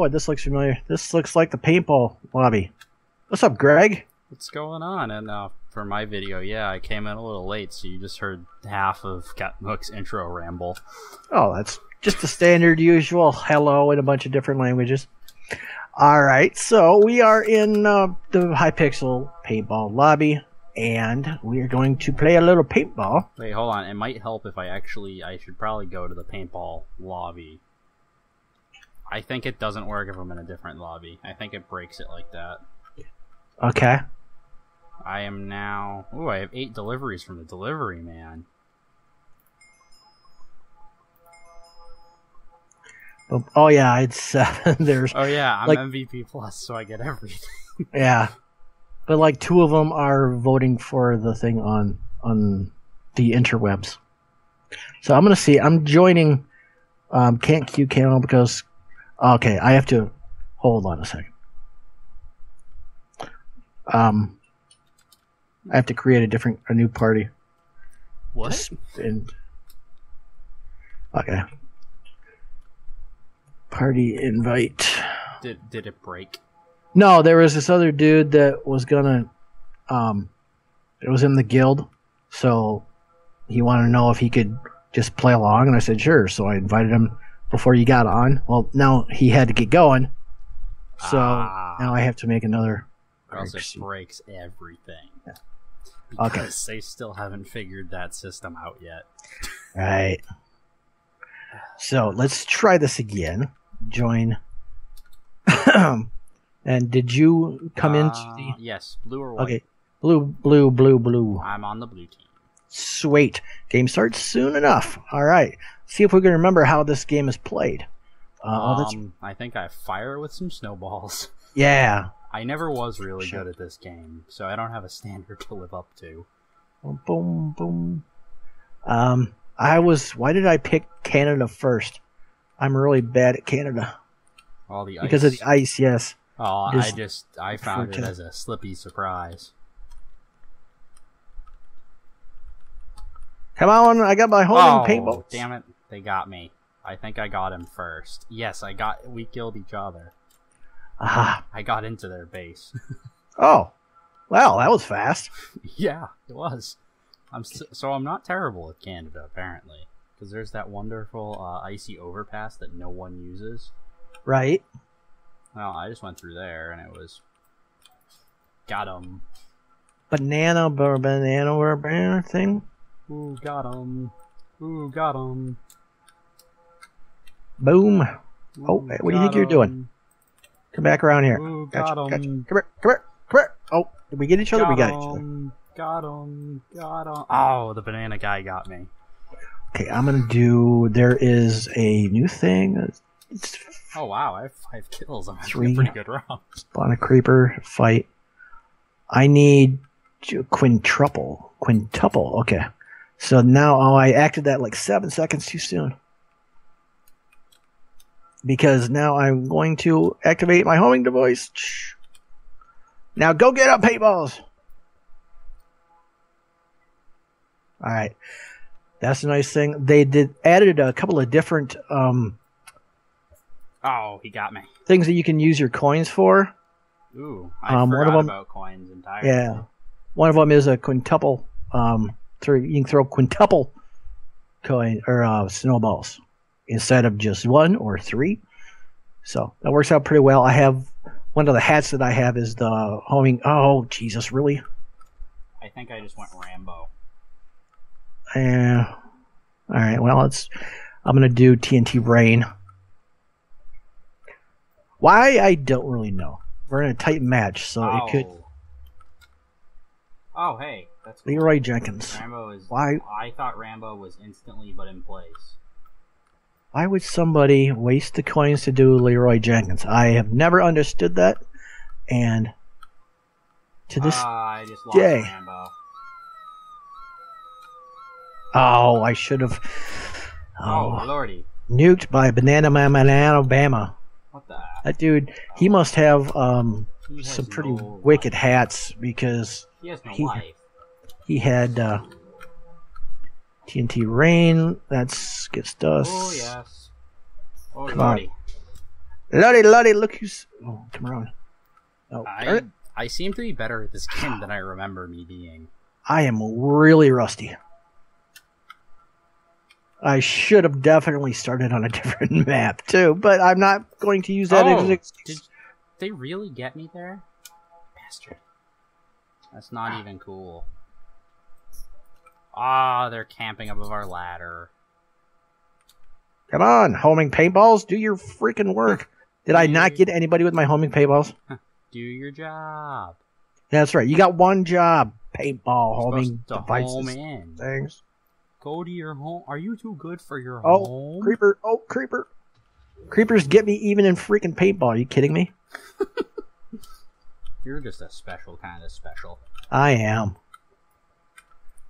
Boy, this looks familiar. This looks like the paintball lobby. What's up, Greg? What's going on? And uh, for my video, yeah, I came in a little late, so you just heard half of Captain Hook's intro ramble. Oh, that's just the standard usual hello in a bunch of different languages. All right, so we are in uh, the Hypixel paintball lobby, and we are going to play a little paintball. Wait, hold on. It might help if I actually. I should probably go to the paintball lobby. I think it doesn't work if I'm in a different lobby. I think it breaks it like that. Okay. I am now. Ooh, I have eight deliveries from the delivery man. Oh, oh yeah, it's seven. There's Oh yeah, I'm Like- MVP plus, so I get everything. yeah, but like two of them are voting for the thing on on the interwebs. So I'm gonna see. I'm joining. Um, can't queue channel because okay, I have to hold on a second. Um, I have to create a different a new party. What? Just in- okay. Party invite. Did did it break? No, there was this other dude that was gonna, um, it was in the guild, so he wanted to know if he could just play along, and I said sure. So I invited him before you got on. Well, now he had to get going, so Ah. now I have to make another. Or else it breaks everything. Okay. Because they still haven't figured that system out yet. Right. So let's try this again. Join. and did you come into Uh, the? Yes, blue or white. Okay, blue, blue, blue, blue. I'm on the blue team. Sweet. Game starts soon enough. All right. See if we can remember how this game is played. Uh, oh, Um, I think I fire with some snowballs. yeah. I never was really good at this game, so I don't have a standard to live up to. Boom, boom, boom. Um, I was. Why did I pick Canada first? I'm really bad at Canada All the ice. because of the ice. Yes. Oh, I Just I found it as a slippy surprise. Come on! I got my home oh, paintball. damn it! They got me. I think I got him first. Yes, I got. We killed each other. Ah. I got into their base. Oh. Well, that was fast. yeah, it was. I'm s so I'm not terrible at Canada apparently, because there's that wonderful uh, icy overpass that no one uses. Right. Well, I just went through there and it was got him. Banana, banana, banana thing. Ooh, got him. Ooh, got him. Boom. Oh, hey, what do you think you're doing? Come back around here. Ooh, Gotcha, got gotcha. him. Come here. Come here. Come here. Oh, did we get each other? we got each other. him. Got him. Got him. Oh, the banana guy got me. Okay, I'm gonna do. There is a new thing. It's Oh wow, I have five kills. I'm having Three. a pretty good round. spawn a creeper fight. I need quintuple. Quintuple. Okay. So now, oh, I acted that like seven seconds too soon. Because now I'm going to activate my homing device. Now go get up paintballs. All right. That's a nice thing. They did added a couple of different um, Oh, he got me. things that you can use your coins for. Ooh, I Um, one forgot of 'em- about coins entirely. Yeah. One of them is a quintuple. Um, you can throw quintuple coin or uh, snowballs instead of just one or three. So that works out pretty well. I have one of the hats that I have is the homing. Oh Jesus, really? I think I just went Rambo. Yeah. all right. Well, it's. I'm gonna do TNT rain. Why I don't really know. We're in a tight match, so oh. it could. Oh. oh, hey, that's cool. Leroy Jenkins. Rambo is. Why? I thought Rambo was instantly but in place. Why would somebody waste the coins to do Leroy Jenkins? I have never understood that, and to this, I just lost day. Oh, I should have. Oh, Oh, lordy, nuked by Banana Man Banana Alabama. what the? That dude, he must have um He some pretty no wicked life. hats because He has no he- life. he had uh, TNT rain. That's gets dust. Oh yes. Oh Come on. lordy. Lottie, Lottie, look who's. Oh, come around. Oh, I. I seem to be better at this game than I remember me being. I am really rusty. I should have definitely started on a different map too, but I'm not going to use that as an Oh, excuse. did they really get me there? Bastard. That's not even cool. Ah, they're camping above our ladder. Come on, homing paintballs, do your freaking work. Did I not get anybody with my homing paintballs? Do your job. That's right. You got one job, paintball homing devices home in. things. Go to your home. Are you too good for your Oh, home? creeper! Oh, creeper! Creepers get me even in freaking paintball. Are you kidding me? You're just a special kind of special. I am.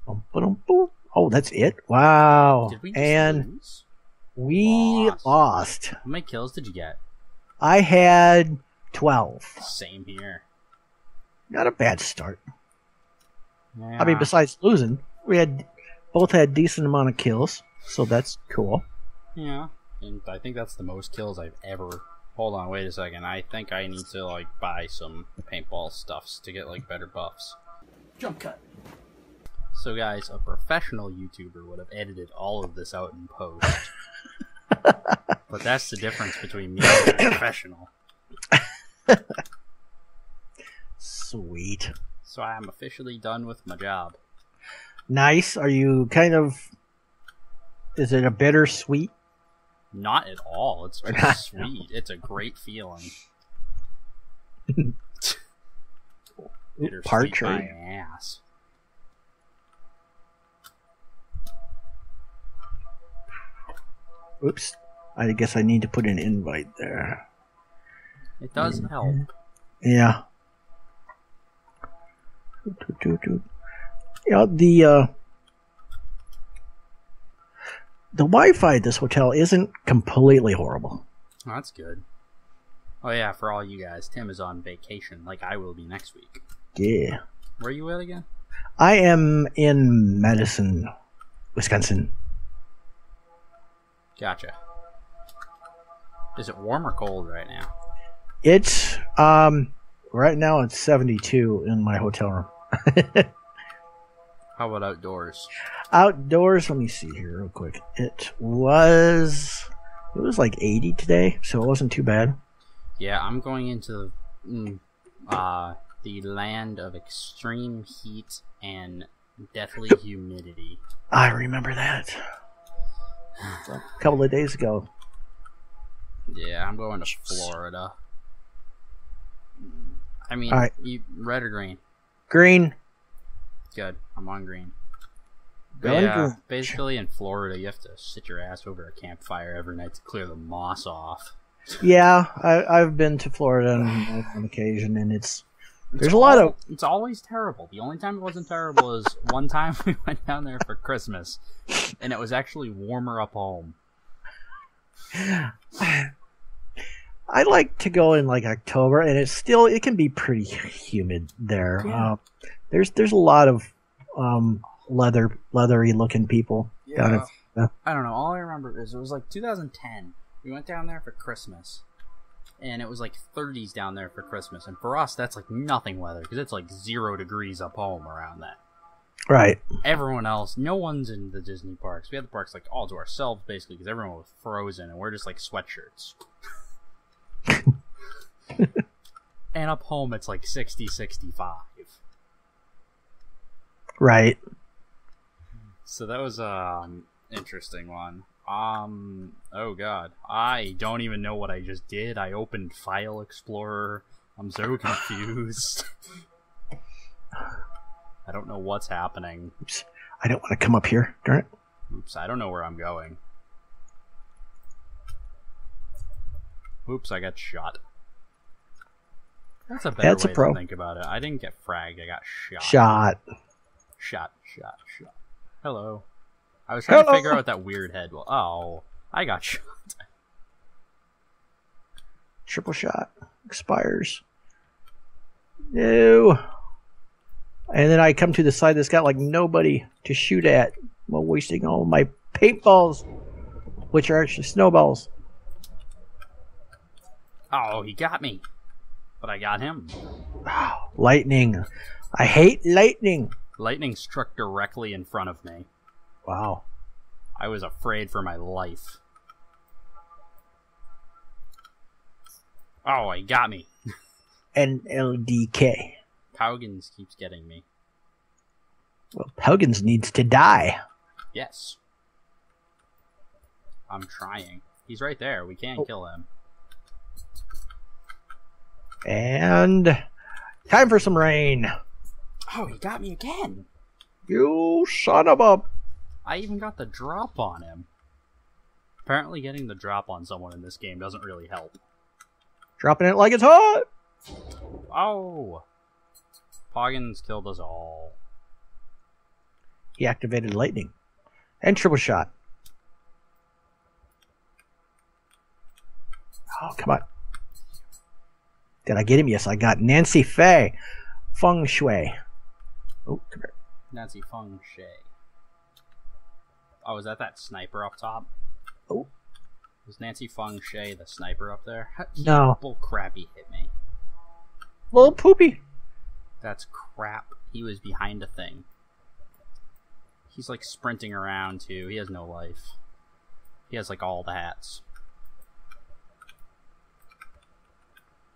Bum, ba-dum, boom. Oh, that's it. Wow. Did we just and lose? We Lost. lost. How many kills did you get? I had twelve. Same here. Not a bad start. Yeah. I mean, besides losing, we had both had decent amount of kills, so that's cool. Yeah, and I think that's the most kills I've ever. Hold on, wait a second. I think I need to like buy some paintball stuffs to get like better buffs. Jump cut. So, guys, a professional YouTuber would have edited all of this out in post. but that's the difference between me and a professional. Sweet. So I am officially done with my job. Nice. Are you kind of? Is it a bittersweet? Not at all. It's just sweet. It's a great feeling. Bittersweet Partridge. my ass. Oops. I guess I need to put an invite there. It does help. Yeah. Yeah, the uh, the Wi-Fi at this hotel isn't completely horrible. Oh, that's good. Oh yeah, for all you guys, Tim is on vacation, like I will be next week. Yeah, Where are you at again? I am in Madison, Wisconsin. Gotcha. Is it warm or cold right now? It's um right now it's 72 in my hotel room. How about outdoors? Outdoors, let me see here real quick. It was it was like 80 today, so it wasn't too bad. Yeah, I'm going into mm, uh, the land of extreme heat and deathly humidity. I remember that. A couple of days ago. Yeah, I'm going to Florida. I mean, Alright. you, red or green? Green. Good. I'm on green. But yeah, basically in Florida, you have to sit your ass over a campfire every night to clear the moss off. Yeah, I, I've been to Florida on, on occasion, and it's there's a lot of It's always terrible. The only time it wasn't terrible is one time we went down there for Christmas, and it was actually warmer up home. I like to go in like October, and it's still it can be pretty humid there. Yeah. Uh, there's there's a lot of um, leather leathery looking people down in. I don't know. All I remember is it was like 2010. We went down there for Christmas, and it was like 30s down there for Christmas. And for us, that's like nothing weather because it's like zero degrees up home around that. Right. Everyone else, no one's in the Disney parks. We had the parks like all to ourselves basically because everyone was frozen, and we're just like sweatshirts. and up home, it's like 60, 65. Right. So that was um interesting one. Um oh god. I don't even know what I just did. I opened File Explorer. I'm so confused. I don't know what's happening. Oops. I don't want to come up here. Darn it. Oops, I don't know where I'm going. Oops, I got shot. That's a better That's a way pro. to think about it. I didn't get fragged, I got shot. Shot. Shot, shot, shot. Hello. I was trying Hello. to figure out what that weird head was. Oh, I got shot. Triple shot. Expires. No. And then I come to the side that's got like nobody to shoot at while wasting all my paintballs, which are actually snowballs. Oh, he got me. But I got him. Wow, lightning. I hate lightning. Lightning struck directly in front of me. Wow. I was afraid for my life. Oh, he got me. NLDK. Paugans keeps getting me. Well, Huggins needs to die. Yes. I'm trying. He's right there. We can't Oh. kill him. And time for some rain. Oh, he got me again. You son of a. I even got the drop on him. Apparently, getting the drop on someone in this game doesn't really help. Dropping it like it's hot. Oh! Poggins killed us all. He activated lightning. And triple shot. Oh, come on. Did I get him? Yes, I got Nancy Faye. Feng Shui. Oh, come here. Nancy Feng Shay. Oh, is that that sniper up top? Oh. Was Nancy Fung Shay the sniper up there? He- No. Bull crap, he hit me. Little poopy. That's crap. He was behind a thing. He's like sprinting around too. He has no life. He has like all the hats.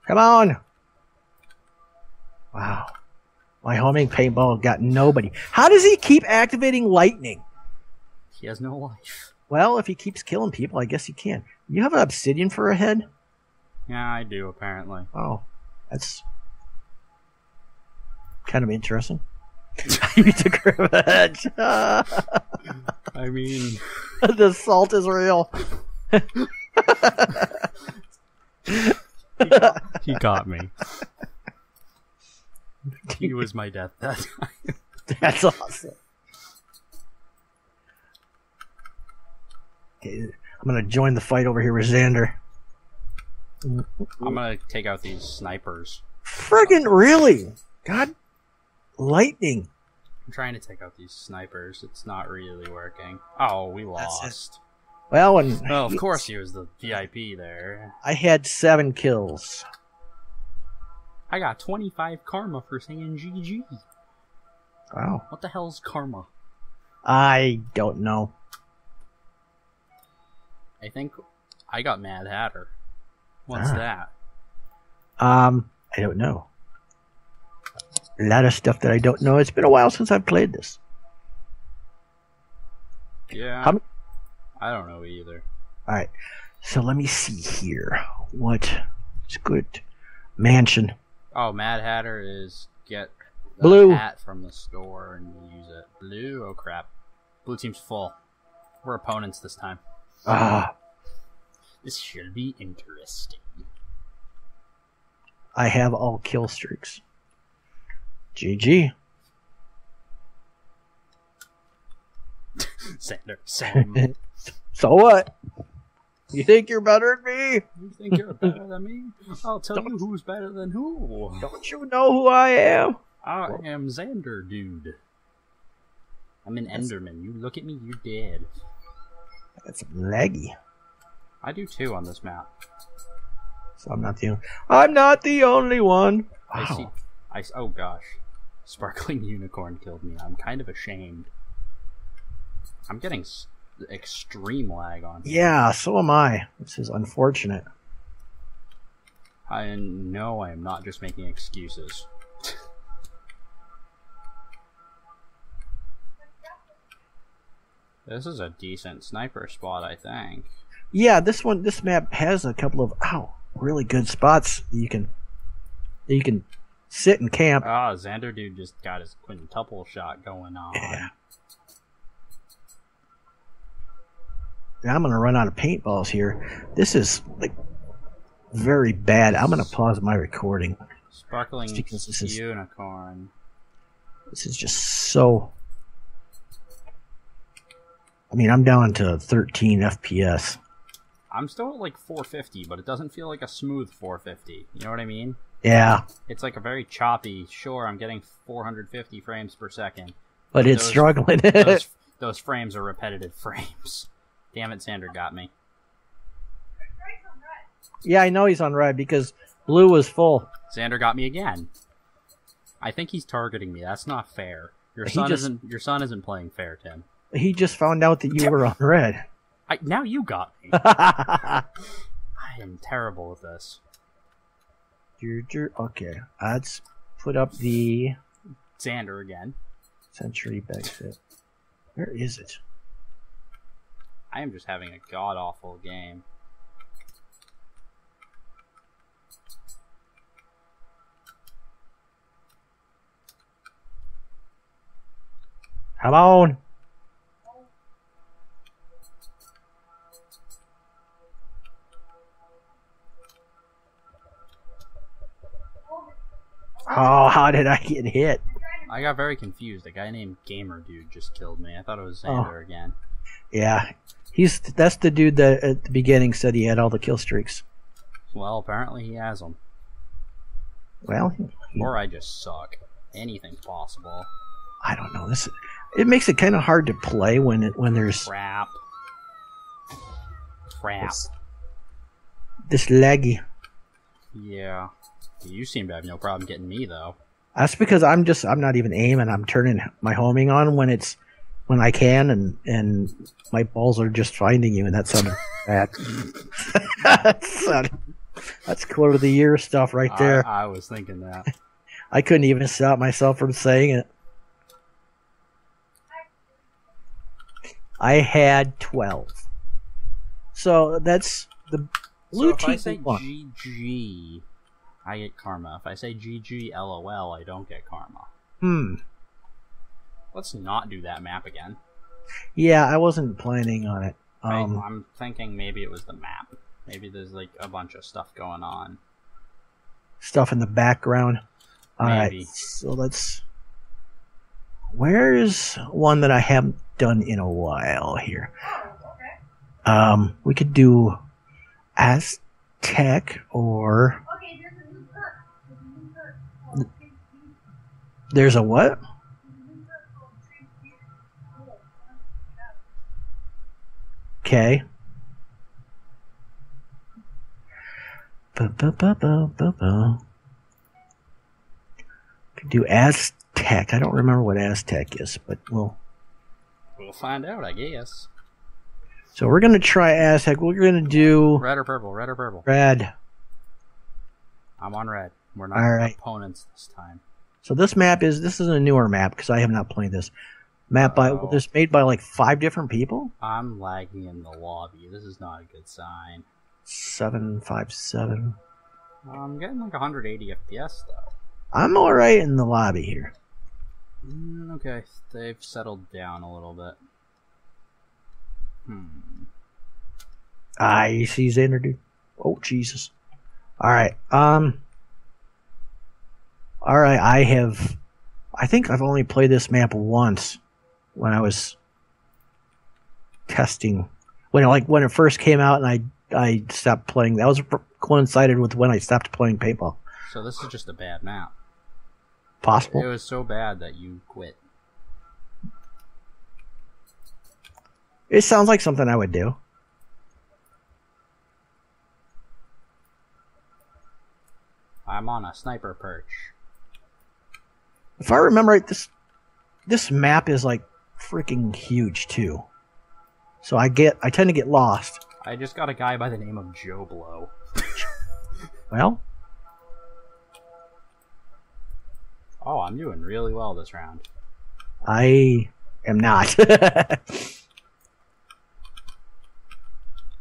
Come on. Wow. My homing paintball got nobody. How does he keep activating lightning? He has no life. Well, if he keeps killing people, I guess he can. You have an obsidian for a head? Yeah, I do apparently. Oh, that's kind of interesting. you took revenge. I mean, the salt is real. he got me. He was my death that time. That's awesome. Okay, I'm gonna join the fight over here with Xander. I'm gonna take out these snipers. Friggin' really? God, lightning. I'm trying to take out these snipers. It's not really working. Oh, we lost. Well, and Oh, of course he was the VIP there. I had seven kills. I got 25 karma for saying GG. Wow. What the hell's karma? I don't know. I think I got Mad Hatter. What's Ah. that? Um, I don't know. A lot of stuff that I don't know. It's been a while since I've played this. Yeah. How I don't know either. All right. So let me see here. What is good? Mansion. Oh, Mad Hatter is get Blue. hat from the store and use it. Blue? Oh crap. Blue team's full. We're opponents this time. Ah, This should be interesting. I have all kill streaks. GG. Xander, Sam, So what? You think you're better than me? you think you're better than me? I'll tell you who's better than who. Don't you know who I am? I am Xander, dude. I'm an Enderman. You look at me, you're dead. That's laggy. I do too on this map. So I'm not the only. I'm not the only one. I see. Wow. I oh gosh, sparkling unicorn killed me. I'm kind of ashamed. I'm getting s- extreme lag on. here. Yeah, so am I. This is unfortunate. I know I am not just making excuses. This is a decent sniper spot, I think. Yeah, this one, this map has a couple of ow, really good spots that you can that you can sit and camp. Ah, Xander dude just got his quintuple shot going on. Yeah. I'm gonna run out of paintballs here. This is like very bad. I'm gonna pause my recording. Sparkling because this is- unicorn. This is just so. I mean, I'm down to 13 FPS. I'm still at like 450, but it doesn't feel like a smooth 450. You know what I mean? Yeah, It's like a very choppy. Sure, I'm getting 450 frames per second. but it's Those- struggling. Those, those frames are repetitive frames. Damn it, Xander got me. Yeah, I know he's on red because blue was full. Xander got me again. I think he's targeting me. That's not fair. Your He son just- isn't. Your son isn't playing fair, Tim. He just found out that you were on red. I, now you got me. I am terrible at this. okay, let's put up the Xander again. century exit. Where is it? I am just having a god awful game. Come on. How did I get hit? I got very confused. A guy named Gamer Dude just killed me. I thought it was Oh. Again. Yeah, he's that's the dude that at the beginning said he had all the kill streaks. Well, apparently he has them. Well, he- Or I just suck. Anything's possible. I don't know. This it makes it kind of hard to play when it when there's Crap. Crap. this, this laggy. Yeah. You seem to have no problem getting me though. That's because I'm just I'm not even aiming. I'm turning my homing on when it's when I can, and and my balls are just finding you, and that sounded bad. that sounded, that's quote of the year stuff right there. I, I was thinking that. I couldn't even stop myself from saying it. I had twelve, so that's the so blue if I team say won. GG, I get karma. If I say GG LOL, I don't get karma. Hmm. Let's not do that map again. Yeah, I wasn't planning on it. I, Um, I'm thinking maybe it was the map. Maybe there's like a bunch of stuff going on. stuff in the background. All right, Maybe. so let's. Where's one that I haven't done in a while here? Um, we could do Aztec or Okay, there's a new perk. There's a new perk called Trade View. There's a what? There's a new perk called Trade View. Cool. Okay. Could do Aztec. I don't remember what Aztec is, but we'll. We'll find out, I guess. So we're gonna try Aztec. We're gonna do Red or purple? Red or purple? red. I'm on red. We're not All right. opponents this time. So this map is this is a newer map because I have not played this map by Oh. this made by like five different people. I'm lagging in the lobby. This is not a good sign. Seven five seven. I'm getting like 180 FPS though. I'm all right in the lobby here. Mm, okay, they've settled down a little bit. Hmm. Ah, you see Xander, dude. Oh Jesus! All right. Um. All right. I have. I think I've only played this map once when I was testing when it, like when it first came out and I I stopped playing. That was coincided with when I stopped playing paintball. So this is just a bad map. Possible. It was so bad that you quit. It sounds like something I would do. I'm on a sniper perch. If I remember right, this this map is like freaking huge too. So I get I tend to get lost. I just got a guy by the name of Joe Blow. Well, Oh, I'm doing really well this round. I am not.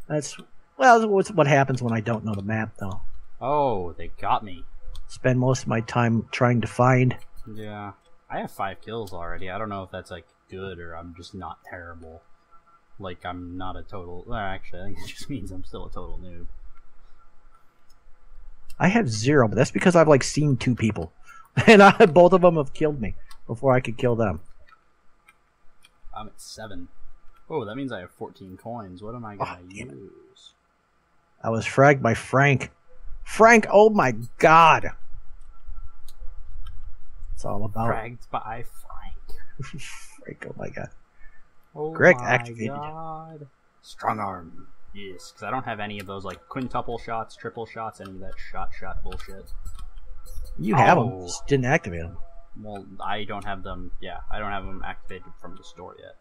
That's well, what's what happens when I don't know the map though. Oh, they got me. Spend most of my time trying to find. Yeah. I have five kills already. I don't know if that's like good or I'm just not terrible. Like I'm not a total. Well, actually, I think it just means I'm still a total noob. I have zero, but that's because I've like seen two people, and I, both of them have killed me before I could kill them. I'm at seven. Oh, that means I have 14 coins. What am I gonna Oh, use? I was fragged by Frank. Frank, oh my god! It's all about Fragged by Frank. Frank. Oh my god! Oh Greg my activated. god. Strong arm. Yes, because I don't have any of those like quintuple shots, triple shots, any of that shot shot bullshit. You have them, Oh. just didn't activate them. Well, I don't have them. Yeah, I don't have them activated from the store yet,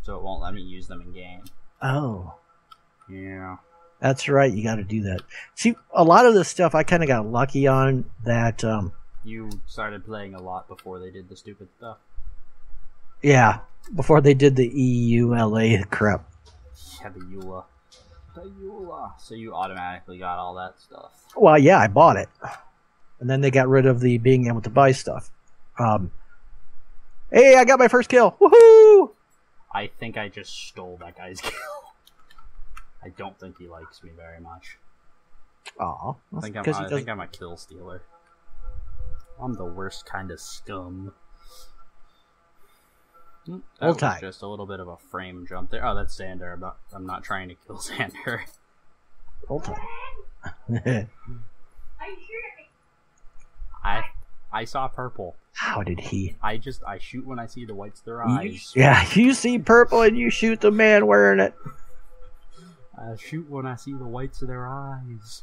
so it won't let me use them in game. Oh, Yeah. that's right. You got to do that. See, a lot of this stuff I kind of got lucky on that. Um, You started playing a lot before they did the stupid stuff. yeah, before they did the EULA crap. Yeah, the Eula. The Eula. So you automatically got all that stuff. Well, yeah, I bought it, and then they got rid of the being able to buy stuff. Um, hey, I got my first kill! Woohoo! I think I just stole that guy's kill. I don't think he likes me very much. Aw, I think I'm, I think I'm a kill stealer. I'm the worst kind of scum. Hmm, That Hold was tight. just a little bit of a frame jump there. Oh, that's Xander. I'm not, I'm not trying to kill Xander. Hold on. Are you sure? I I saw purple. How did he? I just I shoot when I see the whites of their You- eyes. yeah, you see purple and you shoot the man wearing it. I shoot when I see the whites of their eyes.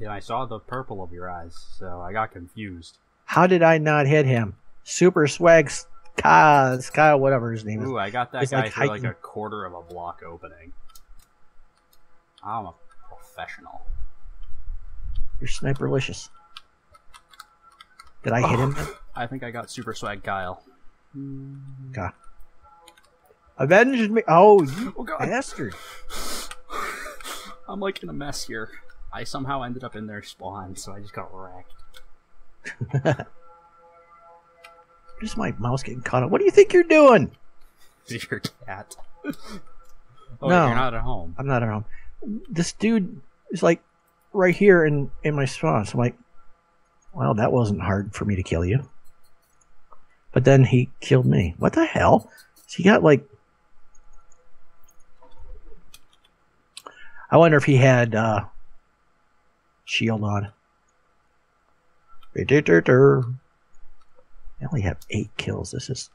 Yeah, I saw the purple of your eyes, so I got confused. How did I not hit him? Super swag Kyle, Kyle, whatever his name is. Ooh, I got that It's guy like for like a quarter of a block opening. I'm a professional. You're sniperlicious. Did I hit him? I think I got super swag Kyle. Hmm. God. Avenged me. Oh, you Oh god. bastard. I'm like in a mess here. I somehow ended up in their spawn, so I just got wrecked. Just my mouse getting caught up. What do you think you're doing? Is your cat? oh, No. you're not at home. I'm not at home. This dude is like right here in in my spawn. So I'm like, well, that wasn't hard for me to kill you. But then he killed me. What the hell? So he got like. I wonder if he had uh, shield on. I only have eight kills. This is.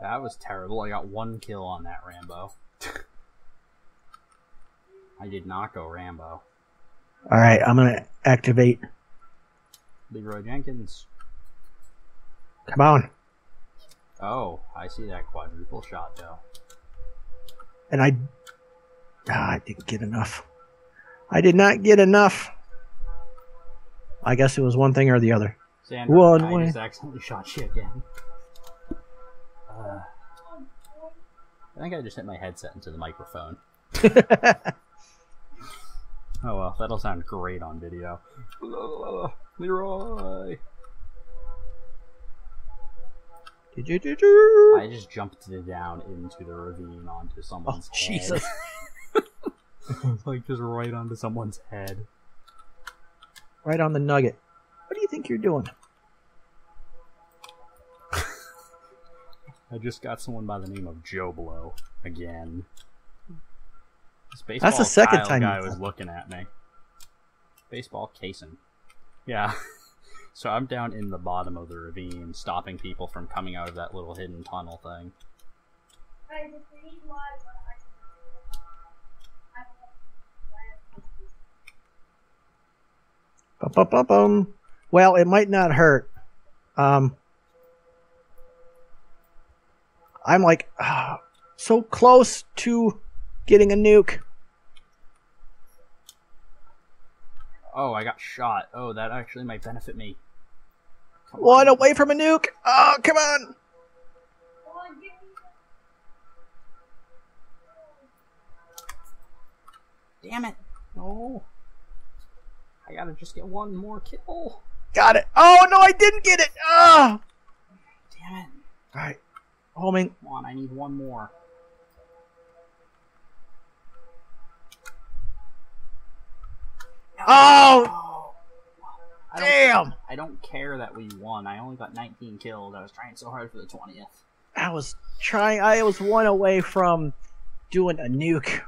That was terrible. I got one kill on that Rambo. I did not go Rambo. all right. I'm gonna activate. Leroy Jenkins. Come on. Oh, I see that quadruple shot though. And I, ah, I didn't get enough. I did not get enough. I guess it was one thing or the other. Sandra, One I way. just accidentally shot you again. Uh, I think I just hit my headset into the microphone. Oh well, that'll sound great on video. Leroy! I just jumped down into the ravine onto oh someone's head. Jesus! like just right onto someone's head. right on the nugget. What do you think you're doing? I just got someone by the name of Joe Blow again. Baseball That's the second Kyle time guy was looking at me. Baseball casing. Yeah. so I'm down in the bottom of the ravine, stopping people from coming out of that little hidden tunnel thing. Well, it might not hurt. Um, I'm like ah, so close to getting a nuke. Oh, I got shot. Oh, that actually might benefit me. Come One on. away from a nuke. Oh, come on! Come on, give me Damn it! No. I gotta just get one more kill. Got it. Oh no, I didn't get it. Ah! Damn it! All right, homing. Come on, I need one more. Oh. I don't, damn! I don't care that we won. I only got 19 kills. I was trying so hard for the 20th. I was trying. I was one away from doing a nuke.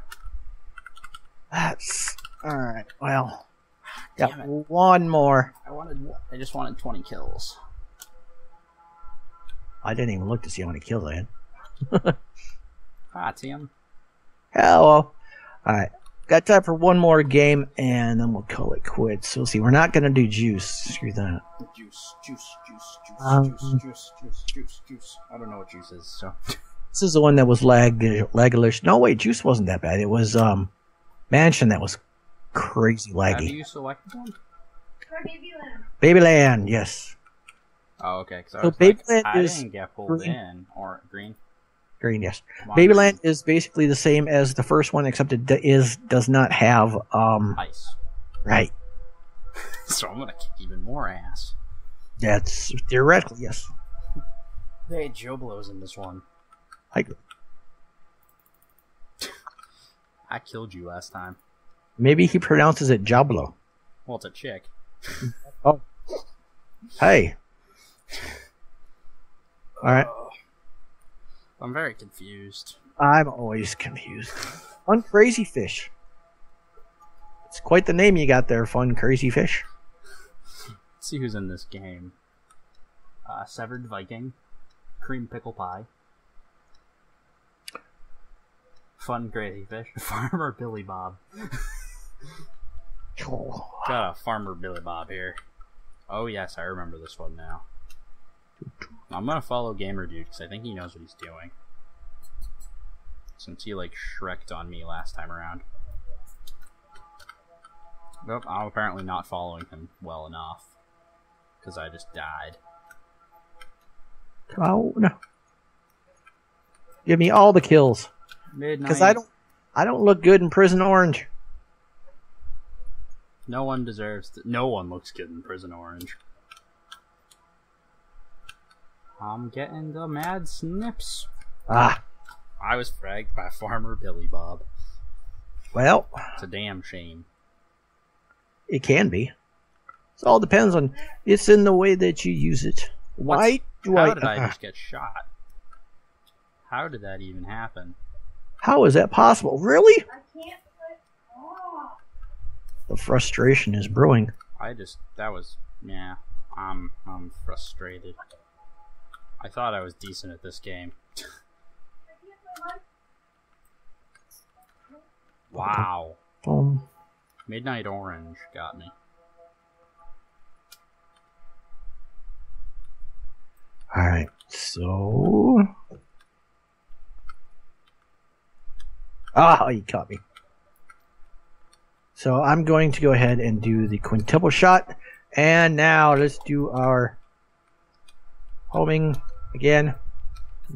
That's all right. Well, got one more. I wanted. I just wanted 20 kills. I didn't even look to see how many kills I had. Ah, Tim. Hello. Alright. Got time for one more game and then we'll call it quits. So see, we're not gonna do juice. Screw that. Juice, juice, juice, juice, Um, juice, juice, juice, juice, juice. I don't know what juice is, so. This is the one that was lag lagglish. No wait, juice wasn't that bad. It was um mansion that was crazy Have laggy. you selected one? Babyland. Babyland, yes. Oh, okay. Cause So was like, Babyland I is didn't get pulled green. in. Or green. Green, yes. Babyland is basically the same as the first one, except it d- is does not have um. Ice. right. so I'm gonna kick even more ass. That's theoretically yes. They had Joe Blows in this one. Like I killed you last time. maybe he pronounces it Jablo. Well, it's a chick. Oh. Hey. All right. I'm very confused. I'm always confused. Fun crazy fish. It's quite the name you got there, fun crazy fish. Let's see who's in this game. Uh, Severed Viking, Cream Pickle Pie, Fun Crazy Fish, Farmer Billy Bob. Got a Farmer Billy Bob here. Oh yes, I remember this one now. I'm gonna follow Gamer Dude because I think he knows what he's doing. Since he like shreked on me last time around. Nope, I'm apparently not following him well enough. Because I just died. Oh no! Give me all the kills, Midnight. because I don't, I don't look good in Prison Orange. No one deserves. To, no one looks good in Prison Orange. I'm getting the mad snips. Ah, I was fragged by Farmer Billy Bob. well, It's a damn shame. it can be. It all depends on. It's in the way that you use it. Why do How I? did I ah, just get shot? How did that even happen? how is that possible? Really? I can't put. Oh. The frustration is brewing. I just that was yeah. I'm I'm frustrated. I thought I was decent at this game. I can't put my. Wow. Um, Midnight Orange got me. all right. So. Ah, you caught me. So I'm going to go ahead and do the quintuple shot. And now let's do our homing again.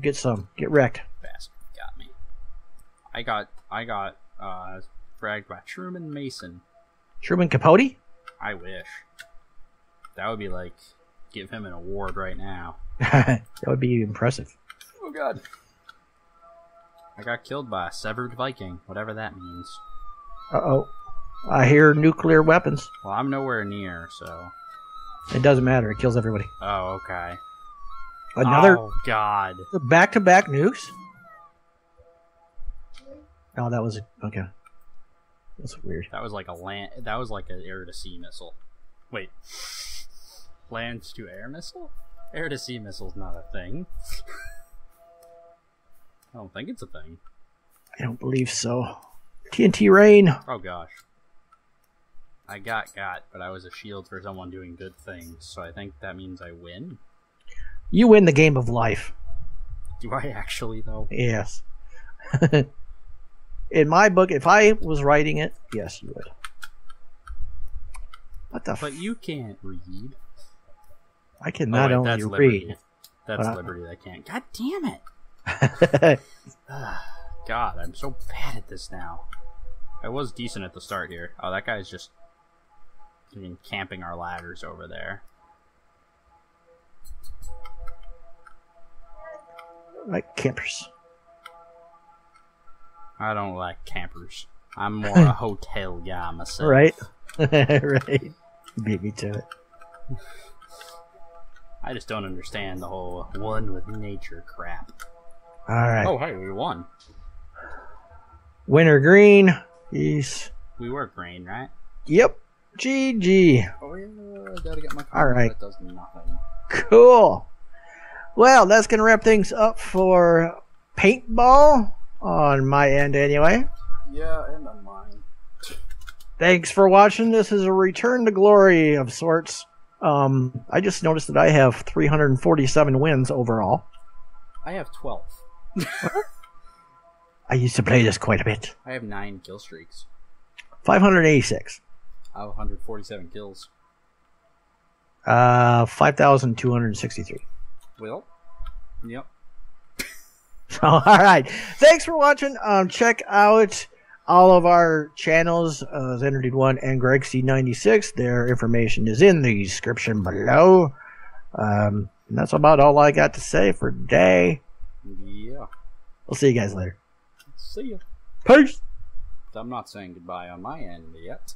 Get some. Get wrecked. Bastard got me. I got I got uh fragged by Truman Mason. Truman Capote? I wish. That would be like give him an award right now. that would be impressive. Oh god. I got killed by a severed Viking, whatever that means. Uh oh. I hear nuclear weapons. Well, I'm nowhere near, so. It doesn't matter. It kills everybody. Oh, okay. Another Oh god. back to back nukes? Oh, that was. Okay. That's weird. That was like a land. That was like an air to sea missile. Wait. Land to air missile? Air to sea missile's not a thing. I don't think it's a thing. I don't believe so. TNT rain. Oh gosh. I got got, but I was a shield for someone doing good things, so I think that means I win. You win the game of life. Do I actually though? Yes. In my book, if I was writing it, yes, you would. What the? But F- you can't read. I can Oh, wait, only that's Liberty. read. That's Uh, Liberty that can't. God damn it! God, I'm so bad at this now. I was decent at the start here. Oh, that guy's just camping our ladders over there. Like campers. I don't like campers. I'm more a hotel guy myself. Right? right. You beat me to it. I just don't understand the whole one with nature crap. All right. Oh, hey, we won. Winter green. Peace. We were green, right? Yep. GG. Oh yeah, gotta get my All right. That does nothing. Cool. Well, that's going to wrap things up for paintball on my end, anyway. Yeah, and on mine. Thanks for watching. This is a return to glory of sorts. Um, I just noticed that I have 347 wins overall. I have 12. I used to play this quite a bit. I have 9 kill streaks. 586. I have 147 kills. Uh, 5,263. Well, yep. So, all right. Thanks for watching. Um, check out all of our channels, uh, Xanadu One and Greg C96. Their information is in the description below. Um, and that's about all I got to say for today. Yeah. We'll see you guys later. See ya. Peace. I'm not saying goodbye on my end yet.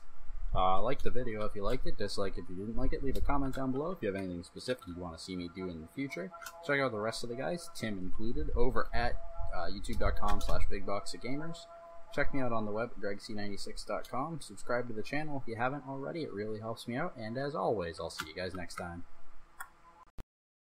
Uh, like the video if you liked it, dislike if you didn't like it, leave a comment down below if you have anything specific you want to see me do in the future. Check out the rest of the guys, Tim included, over at uh, youtube.com slash bigboxofgamers. Check me out on the web at gregc96.com. Subscribe to the channel if you haven't already, it really helps me out. And as always, I'll see you guys next time.